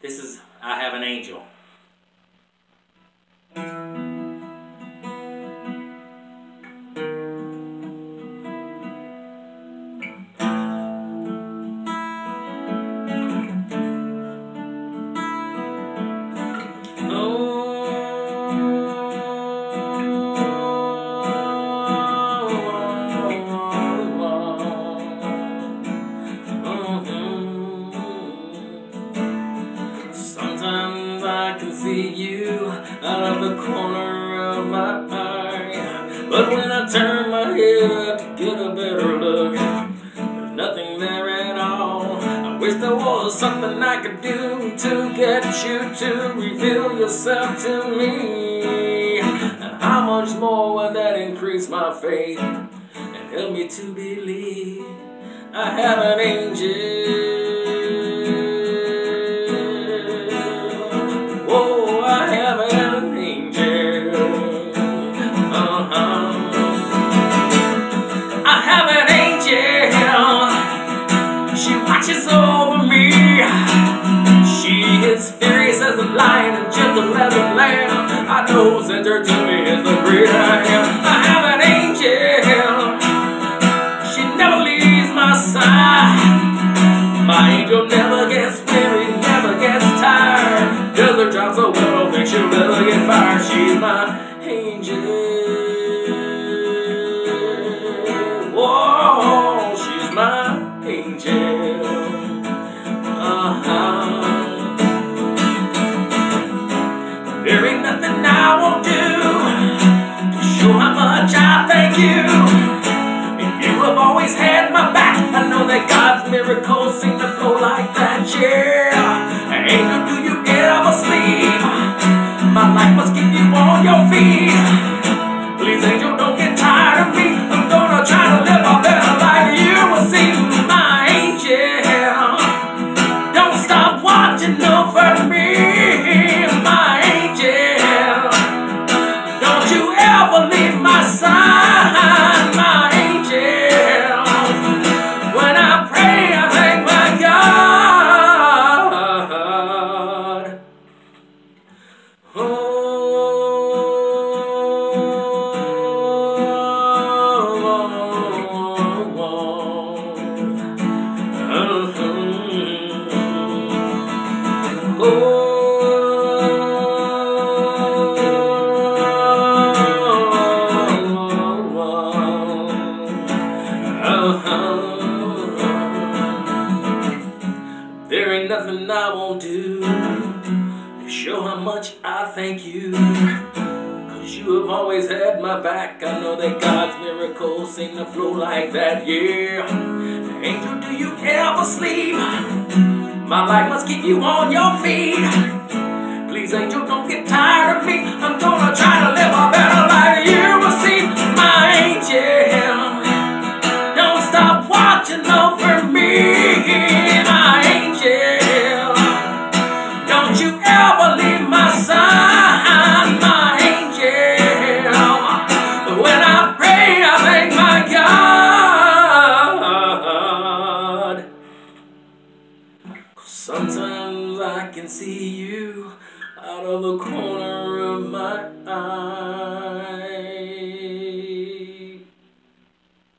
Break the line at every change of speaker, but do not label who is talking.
This is I Have an Angel. You out of the corner of my eye. But when I turn my head to get a better look, there's nothing there at all. I wish there was something I could do to get you to reveal yourself to me. And How much more would that increase my faith and help me to believe I have an angel? Watches over me. She is furious as a lion and gentle as a lamb. I know sent her to me is the great I am. I have an angel. She never leaves my side. My angel never gets weary, never gets tired. Does her job so well, don't think she'll ever get fired. She's my angel. Uh-huh. There ain't nothing I won't do to show how much I thank you. Cause you have always had my back. I know that God's miracles seem to flow like that, yeah. Angel, do you ever sleep? My life must keep you on your feet. Please, angel, don't get tired of me. I'm gonna try to live a better life. You will see my angel. Don't stop watching over me, of the corner of my eye.